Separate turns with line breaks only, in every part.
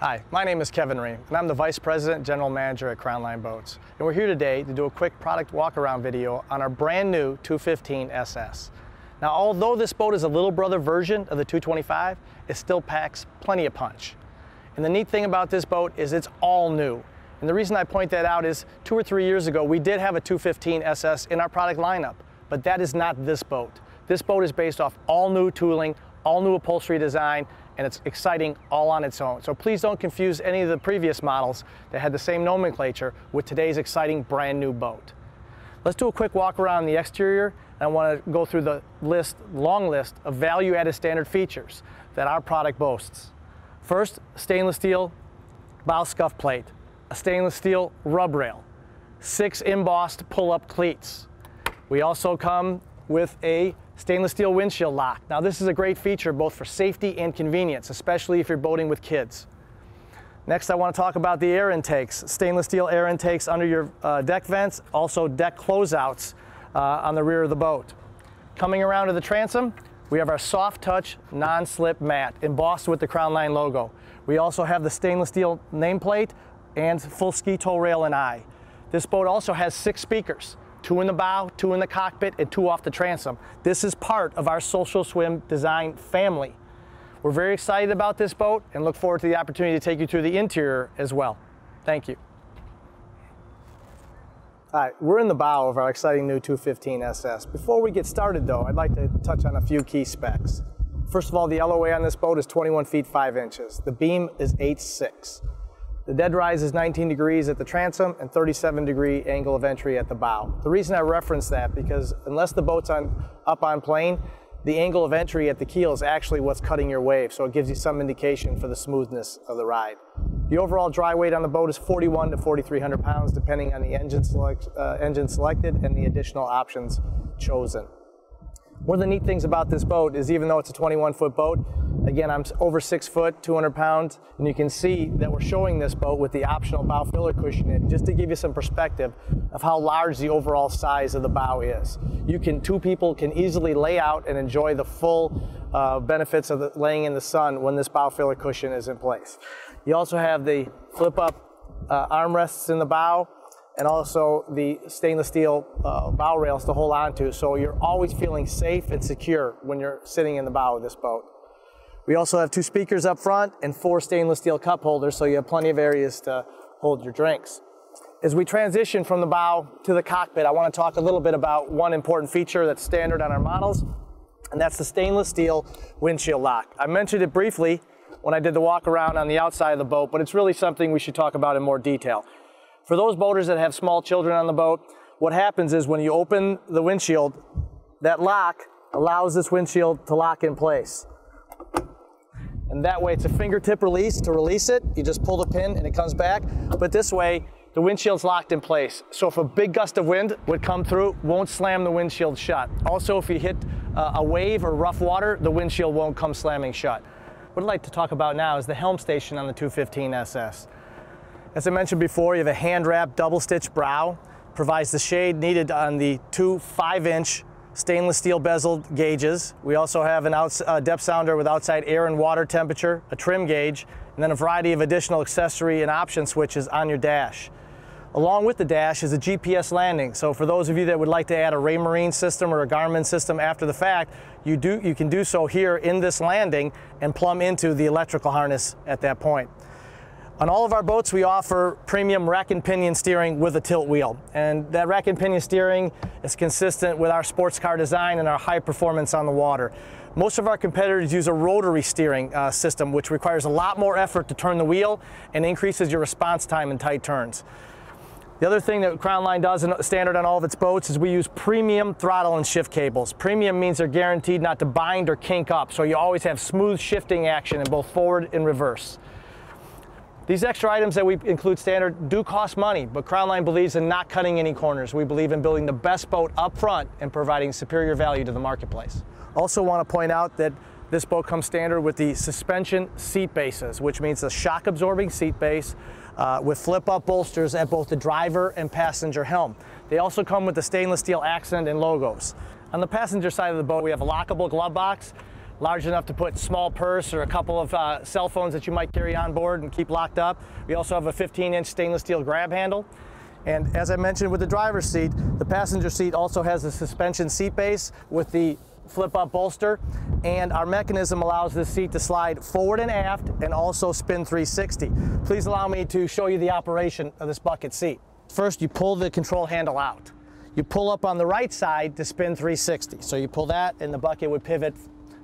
Hi, my name is Kevin Riem, and I'm the Vice President General Manager at Crownline Boats. And we're here today to do a quick product walk-around video on our brand new 215 SS. Now, although this boat is a little brother version of the 225, it still packs plenty of punch. And the neat thing about this boat is it's all new. And the reason I point that out is two or three years ago, we did have a 215 SS in our product lineup, but that is not this boat. This boat is based off all new tooling, all new upholstery design, and it's exciting all on its own. So please don't confuse any of the previous models that had the same nomenclature with today's exciting brand new boat. Let's do a quick walk around the exterior. I want to go through the list, long list of value-added standard features that our product boasts. First, stainless steel bow scuff plate, a stainless steel rub rail, six embossed pull-up cleats. We also come with a stainless steel windshield lock. Now this is a great feature both for safety and convenience, especially if you're boating with kids. Next I want to talk about the air intakes. Stainless steel air intakes under your uh, deck vents, also deck closeouts uh, on the rear of the boat. Coming around to the transom, we have our soft touch non-slip mat embossed with the Crownline logo. We also have the stainless steel nameplate and full ski tow rail and eye. This boat also has six speakers two in the bow, two in the cockpit, and two off the transom. This is part of our Social Swim design family. We're very excited about this boat and look forward to the opportunity to take you through the interior as well. Thank you. All right, we're in the bow of our exciting new 215 SS. Before we get started though, I'd like to touch on a few key specs. First of all, the LOA on this boat is 21 feet 5 inches. The beam is 8.6. The dead rise is 19 degrees at the transom and 37 degree angle of entry at the bow. The reason I reference that because unless the boat's on, up on plane, the angle of entry at the keel is actually what's cutting your wave, so it gives you some indication for the smoothness of the ride. The overall dry weight on the boat is 41 to 4,300 pounds, depending on the engine, select, uh, engine selected and the additional options chosen. One of the neat things about this boat is even though it's a 21 foot boat, again, I'm over six foot, 200 pounds, and you can see that we're showing this boat with the optional bow filler cushion in, just to give you some perspective of how large the overall size of the bow is. You can, two people can easily lay out and enjoy the full uh, benefits of the, laying in the sun when this bow filler cushion is in place. You also have the flip up uh, armrests in the bow, and also the stainless steel uh, bow rails to hold on to. So you're always feeling safe and secure when you're sitting in the bow of this boat. We also have two speakers up front and four stainless steel cup holders, so you have plenty of areas to hold your drinks. As we transition from the bow to the cockpit, I want to talk a little bit about one important feature that's standard on our models, and that's the stainless steel windshield lock. I mentioned it briefly when I did the walk around on the outside of the boat, but it's really something we should talk about in more detail. For those boaters that have small children on the boat, what happens is when you open the windshield, that lock allows this windshield to lock in place. And that way it's a fingertip release. To release it, you just pull the pin and it comes back. But this way, the windshield's locked in place. So if a big gust of wind would come through, won't slam the windshield shut. Also, if you hit uh, a wave or rough water, the windshield won't come slamming shut. What I'd like to talk about now is the helm station on the 215 SS. As I mentioned before, you have a hand wrapped double stitch brow, provides the shade needed on the two five inch stainless steel bezeled gauges. We also have an outs, uh, depth sounder with outside air and water temperature, a trim gauge, and then a variety of additional accessory and option switches on your dash. Along with the dash is a GPS landing. So for those of you that would like to add a Raymarine system or a Garmin system after the fact, you, do, you can do so here in this landing and plumb into the electrical harness at that point. On all of our boats, we offer premium rack and pinion steering with a tilt wheel. And that rack and pinion steering is consistent with our sports car design and our high performance on the water. Most of our competitors use a rotary steering uh, system, which requires a lot more effort to turn the wheel and increases your response time in tight turns. The other thing that Crownline does standard on all of its boats is we use premium throttle and shift cables. Premium means they're guaranteed not to bind or kink up, so you always have smooth shifting action in both forward and reverse. These extra items that we include standard do cost money, but Crownline believes in not cutting any corners. We believe in building the best boat up front and providing superior value to the marketplace. Also want to point out that this boat comes standard with the suspension seat bases, which means a shock absorbing seat base uh, with flip up bolsters at both the driver and passenger helm. They also come with the stainless steel accent and logos. On the passenger side of the boat, we have a lockable glove box large enough to put small purse or a couple of uh, cell phones that you might carry on board and keep locked up. We also have a 15 inch stainless steel grab handle. And as I mentioned with the driver's seat, the passenger seat also has a suspension seat base with the flip up bolster and our mechanism allows the seat to slide forward and aft and also spin 360. Please allow me to show you the operation of this bucket seat. First you pull the control handle out. You pull up on the right side to spin 360. So you pull that and the bucket would pivot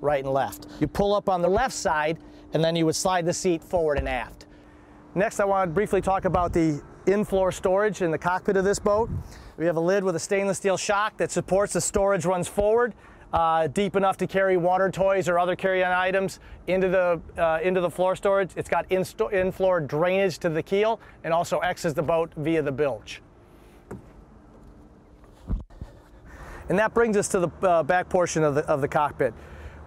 right and left. You pull up on the left side and then you would slide the seat forward and aft. Next I want to briefly talk about the in-floor storage in the cockpit of this boat. We have a lid with a stainless steel shock that supports the storage runs forward uh, deep enough to carry water toys or other carry-on items into the, uh, into the floor storage. It's got in-floor drainage to the keel and also exits the boat via the bilge. And that brings us to the uh, back portion of the, of the cockpit.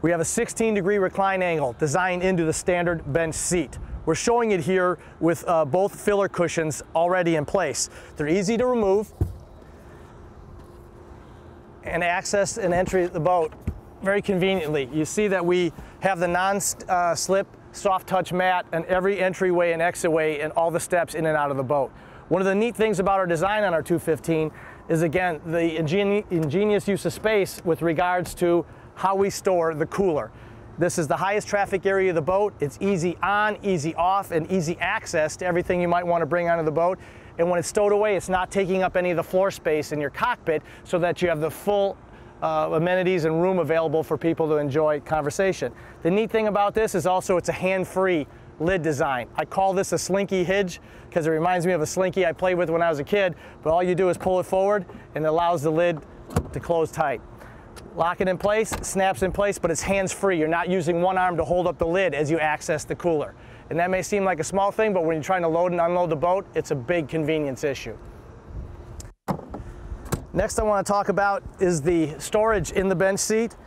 We have a 16 degree recline angle designed into the standard bench seat. We're showing it here with uh, both filler cushions already in place. They're easy to remove and access and entry the boat very conveniently. You see that we have the non-slip soft touch mat and every entryway and exitway and all the steps in and out of the boat. One of the neat things about our design on our 215 is again the ingenious use of space with regards to how we store the cooler. This is the highest traffic area of the boat. It's easy on, easy off, and easy access to everything you might want to bring onto the boat. And when it's stowed away, it's not taking up any of the floor space in your cockpit so that you have the full uh, amenities and room available for people to enjoy conversation. The neat thing about this is also it's a hand-free lid design. I call this a slinky hinge because it reminds me of a slinky I played with when I was a kid, but all you do is pull it forward and it allows the lid to close tight. Lock it in place, snaps in place, but it's hands-free. You're not using one arm to hold up the lid as you access the cooler. And that may seem like a small thing, but when you're trying to load and unload the boat, it's a big convenience issue. Next I want to talk about is the storage in the bench seat.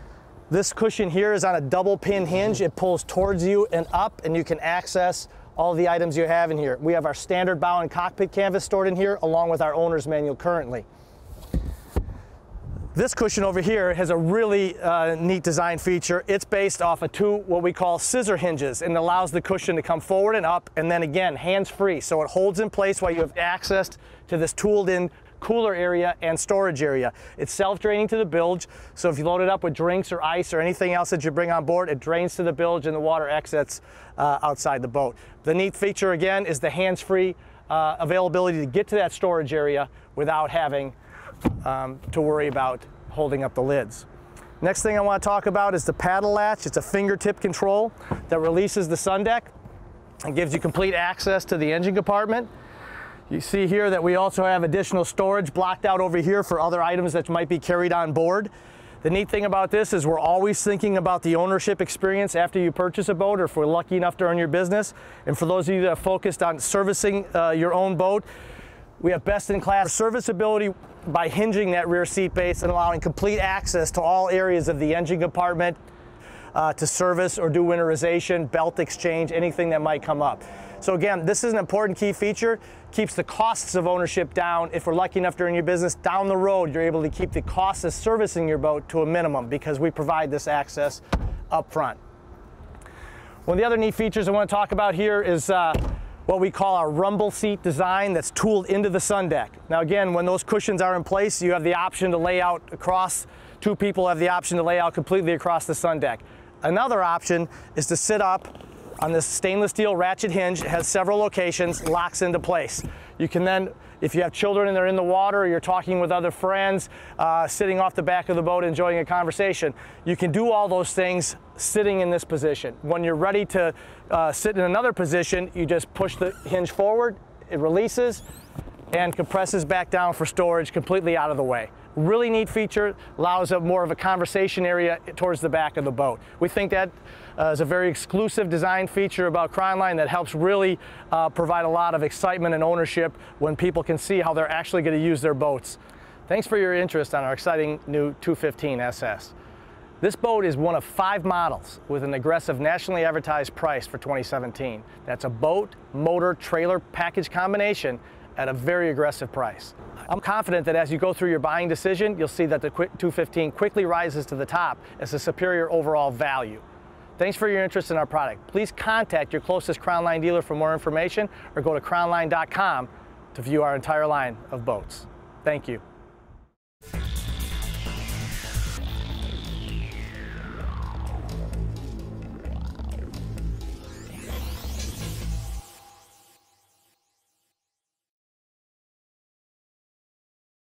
This cushion here is on a double pin hinge. It pulls towards you and up and you can access all the items you have in here. We have our standard bow and cockpit canvas stored in here along with our owner's manual currently. This cushion over here has a really uh, neat design feature. It's based off of two what we call scissor hinges and allows the cushion to come forward and up and then again hands-free. So it holds in place while you have access to this tooled in cooler area and storage area. It's self-draining to the bilge, so if you load it up with drinks or ice or anything else that you bring on board, it drains to the bilge and the water exits uh, outside the boat. The neat feature again is the hands-free uh, availability to get to that storage area without having um, to worry about holding up the lids. Next thing I want to talk about is the paddle latch. It's a fingertip control that releases the sun deck and gives you complete access to the engine compartment. You see here that we also have additional storage blocked out over here for other items that might be carried on board. The neat thing about this is we're always thinking about the ownership experience after you purchase a boat or if we're lucky enough to earn your business. And for those of you that are focused on servicing uh, your own boat, we have best-in-class serviceability by hinging that rear seat base and allowing complete access to all areas of the engine compartment uh, to service or do winterization, belt exchange, anything that might come up. So again, this is an important key feature, keeps the costs of ownership down. If we're lucky enough earn your business down the road, you're able to keep the costs of servicing your boat to a minimum because we provide this access up front. One of the other neat features I want to talk about here is uh, what we call our rumble seat design that's tooled into the sun deck. Now again, when those cushions are in place, you have the option to lay out across, two people have the option to lay out completely across the sun deck. Another option is to sit up on this stainless steel ratchet hinge. It has several locations, locks into place. You can then, if you have children and they're in the water or you're talking with other friends, uh, sitting off the back of the boat enjoying a conversation, you can do all those things sitting in this position. When you're ready to uh, sit in another position, you just push the hinge forward, it releases, and compresses back down for storage completely out of the way. Really neat feature, allows a more of a conversation area towards the back of the boat. We think that uh, is a very exclusive design feature about Crownline that helps really uh, provide a lot of excitement and ownership when people can see how they're actually going to use their boats. Thanks for your interest on our exciting new 215 SS. This boat is one of five models with an aggressive nationally advertised price for 2017. That's a boat, motor, trailer package combination at a very aggressive price. I'm confident that as you go through your buying decision, you'll see that the 215 quickly rises to the top as a superior overall value. Thanks for your interest in our product. Please contact your closest Crownline dealer for more information or go to crownline.com to view our entire line of boats. Thank you.